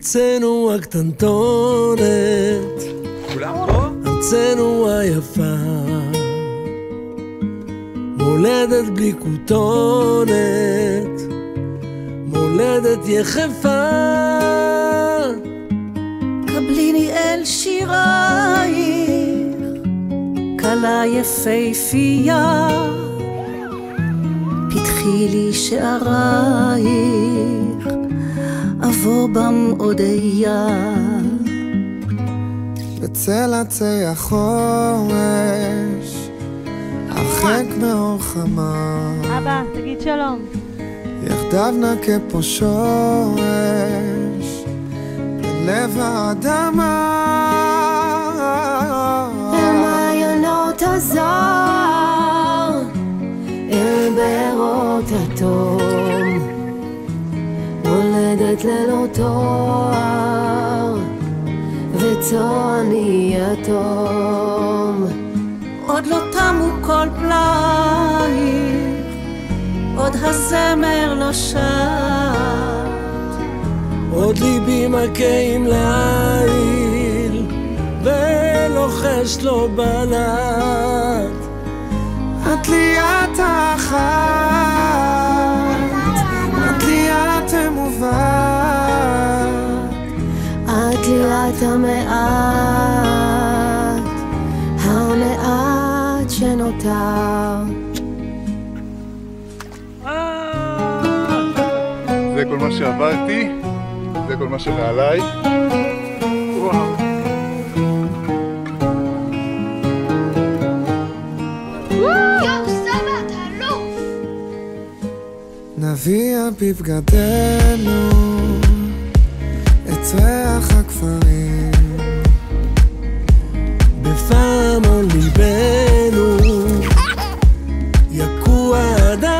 ארצנו הקטנטונת, כולם פה? ארצנו היפה, מולדת בלי כותונת, מולדת יחפה. קבליני אל שירייך, כלה יפהפייה, פתחי לי שערייך, אבוא בם אודיה. בצל עצי החורש, הרחק מאור חמה, אבא, תגיד שלום. יחדיו נכה פה שורש, בלב האדמה. אל מעיינות הזר, אל בארות התום, מולדת ללא תואר, וצועני יתום. עוד לא תמו כל פלייך, עוד הזמר לא שט. עוד ליבי מכה עם לעיל, ולוחש לו בלט. את לי את האחת, את המעט, המעט שנותר. זה כל מה שעברתי, זה כל מה שמעליי. וואו. יואו, ריח הכפרים. בפעמון ליבנו יכו העדרים.